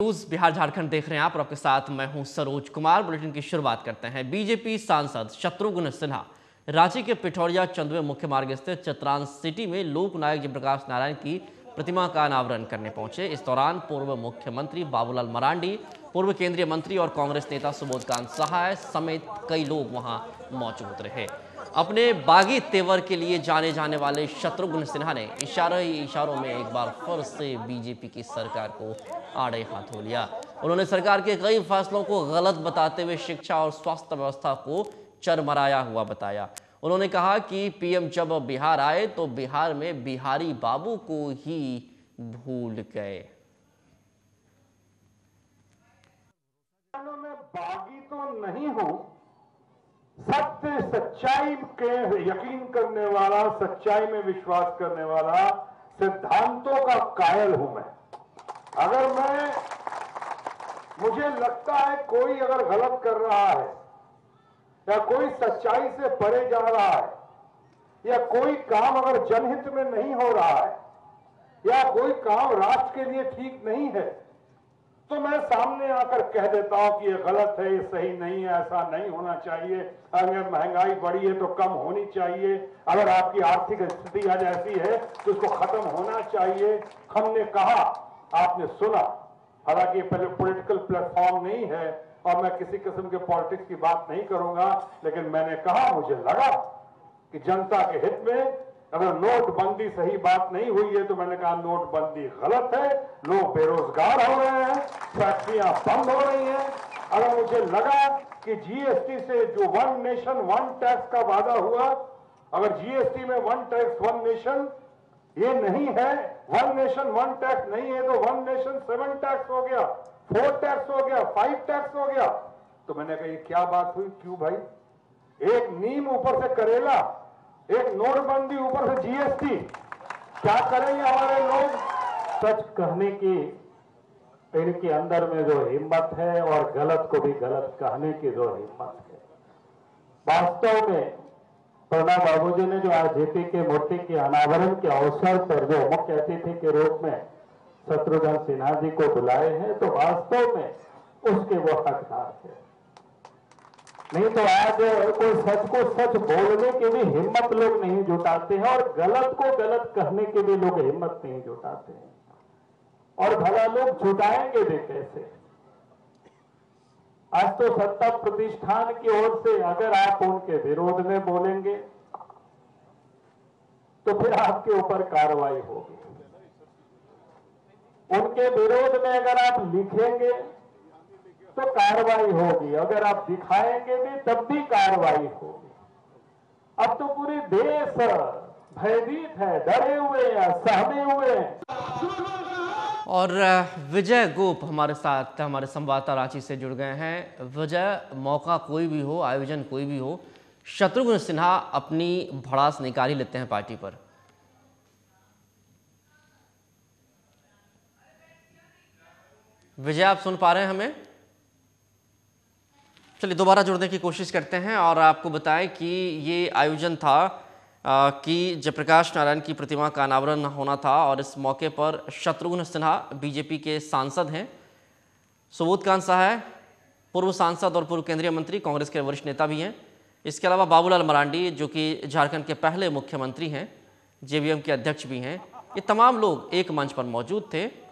News Bihar Jharkhand देख रहे हैं आप और आपके साथ मैं हूँ सरोज कुमार। बुलेटिन की शुरुआत करते हैं। बीजेपी सांसद शत्रुघ्न सिन्हा रांची के पिठौरिया चंदवे मुख्य मार्ग स्थित चतरान सिटी में लोकनायक जयप्रकाश नारायण की प्रतिमा का अनावरण करने पहुँचे। इस दौरान पूर्व मुख्यमंत्री बाबूलाल मरांडी, पूर्व केंद्रीय मंत्री और कांग्रेस नेता सुबोध कांत सहाय समेत कई लोग वहाँ मौजूद रहे। अपने बागी तेवर के लिए जाने जाने वाले शत्रुघ्न सिन्हा ने इशारे इशारों में एक बार फिर से बीजेपी की सरकार को आड़े हाथ हाथों लिया। उन्होंने सरकार के कई फैसलों को गलत बताते हुए शिक्षा और स्वास्थ्य व्यवस्था को चरमराया हुआ बताया। उन्होंने कहा कि पीएम जब बिहार आए तो बिहार में बिहारी बाबू को ही भूल गए। बागी तो नहीं हूँ सत्य सच्चाई के यकीन करने वाला, सच्चाई में विश्वास करने वाला सिद्धांतों का कायल हूँ मैं। अगर मैं, मुझे लगता है कोई अगर गलत कर रहा है, या कोई सच्चाई से परे जा रहा है, या कोई काम अगर जनहित में नहीं हो रहा है, या कोई काम राष्ट्र के लिए ठीक नहीं है तो मैं सामने आकर कह देता हूँ कि ये गलत है, ये सही नहीं है, ऐसा नहीं होना चाहिए। अगर महँगाई बढ़ी है तो कम होनी चाहिए। अगर आपकी आर्थिक स्थिति आज ऐसी है तो उसको खत्म होना चाहिए, हमने कहा, आपने सुना। हालाँकि पहले पॉलिटिकल प्लेटफॉर्म नहीं है और मैं किसी किस्म के पॉलिटिक्स की बात नहीं करूँगा, लेकिन मैंने कहा, मुझे लगा कि जनता के हित में अगर नोटबंदी सही बात नहीं हुई है तो मैंने कहा, नोटबंदी गलत है, लोग बेरोजगार हो रहे हैं। फैक्ट्रियाँ बंद हो रही हैं। अगर मुझे लगा कि जीएसटी से जो वन नेशन वन टैक्स का वादा हुआ, अगर जीएसटी में वन टैक्स वन नेशन ये नहीं है वन नेशन वन टैक्स नहीं है तो वन नेशन सेवन टैक्स हो गया फोर टैक्स हो गया फाइव टैक्स हो गया। तो मैंने कहा, ये क्या बात हुई? क्यों भाई? एक नीम ऊपर से करेला, एक नोटबंदी ऊपर से जीएसटी क्या करेंगे हमारे लोग? सच कहने की इनके अंदर में जो हिम्मत है और गलत को भी गलत कहने की जो हिम्मत है। वास्तव में प्रणब बाबू जी ने जो आज जेपी के मूर्ति के अनावरण के अवसर पर जो मुख्य अतिथि के रूप में शत्रुघ्न सिन्हा जी को बुलाए हैं तो वास्तव में उसके वो हकदार है। नहीं तो आज कोई सच को सच बोलने की भी हिम्मत लोग नहीं जुटाते हैं और गलत को गलत कहने की भी लोग हिम्मत नहीं जुटाते हैं। और भला लोग जुटाएँगे भी कैसे? आज तो सत्ता प्रतिष्ठान की ओर से अगर आप उनके विरोध में बोलेंगे तो फिर आपके ऊपर कार्रवाई होगी। उनके विरोध में अगर आप लिखेंगे तो कार्रवाई होगी। अगर आप दिखाएँगे भी, तब भी कार्रवाई होगी। अब तो पूरे देश भयभीत है, डरे हुए हैं, सहमे हुए हैं। और विजय गोप हमारे साथ, हमारे संवाददाता रांची से जुड़ गए हैं। विजय, मौका कोई भी हो, आयोजन कोई भी हो, शत्रुघ्न सिन्हा अपनी भड़ास निकाल ही लेते हैं पार्टी पर। विजय, आप सुन पा रहे हैं हमें? चलिए दोबारा जुड़ने की कोशिश करते हैं और आपको बताएँ कि ये आयोजन था कि जयप्रकाश नारायण की प्रतिमा का अनावरण होना था और इस मौके पर शत्रुघ्न सिन्हा बीजेपी के सांसद हैं। सुबोध कांत सहाय पूर्व सांसद और पूर्व केंद्रीय मंत्री, कांग्रेस के वरिष्ठ नेता भी हैं। इसके अलावा बाबूलाल मरांडी, जो कि झारखंड के पहले मुख्यमंत्री हैं, जेवीएम के अध्यक्ष भी हैं। ये तमाम लोग एक मंच पर मौजूद थे।